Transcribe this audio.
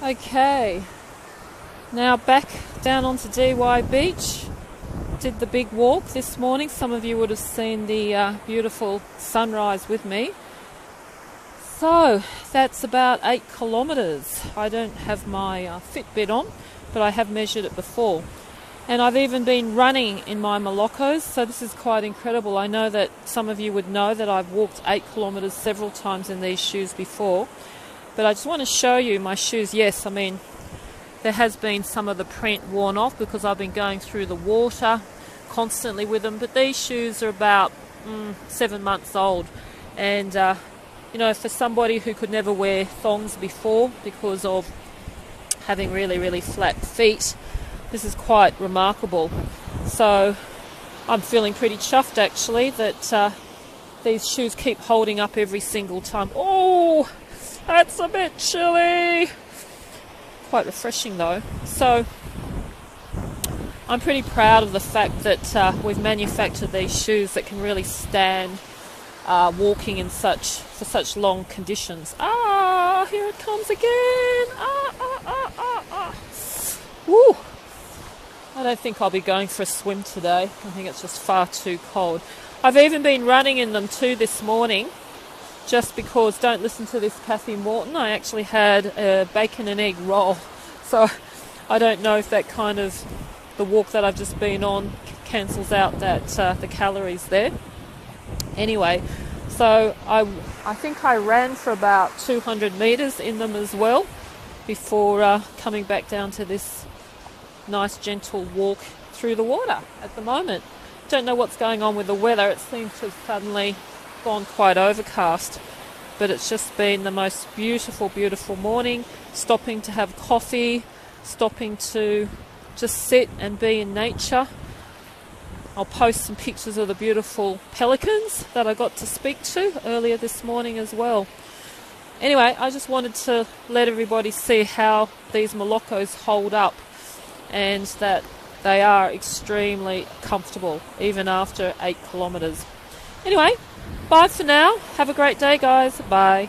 Okay, now back down onto DY Beach. Did the big walk this morning. Some of you would have seen the uh, beautiful sunrise with me. So that's about eight kilometres. I don't have my uh, Fitbit on, but I have measured it before. And I've even been running in my Moelocos, so this is quite incredible. I know that some of you would know that I've walked eight kilometres several times in these shoes before. But I just want to show you my shoes. Yes, I mean, there has been some of the print worn off because I've been going through the water constantly with them. But these shoes are about mm, seven months old. And, uh, you know, for somebody who could never wear thongs before because of having really, really flat feet, this is quite remarkable. So I'm feeling pretty chuffed actually that uh, these shoes keep holding up every single time. Oh, that's a bit chilly. Quite refreshing though. So I'm pretty proud of the fact that uh, we've manufactured these shoes that can really stand uh, walking in such for such long conditions. Ah, here it comes again. Ah, ah, ah, ah, ah. Woo. I don't think I'll be going for a swim today. I think it's just far too cold. I've even been running in them too this morning, just because, don't listen to this Kathy Morton, I actually had a bacon and egg roll. So I don't know if that kind of, the walk that I've just been on cancels out that uh, the calories there. Anyway, so I, I think I ran for about 200 metres in them as well before uh, coming back down to this nice gentle walk through the water at the moment. Don't know what's going on with the weather. It seems to suddenly gone quite overcast. But it's just been the most beautiful, beautiful morning. Stopping to have coffee, stopping to just sit and be in nature. I'll post some pictures of the beautiful pelicans that I got to speak to earlier this morning as well. Anyway, I just wanted to let everybody see how these Moelocos hold up and that they are extremely comfortable even after eight kilometres. Anyway, bye for now. Have a great day, guys. Bye.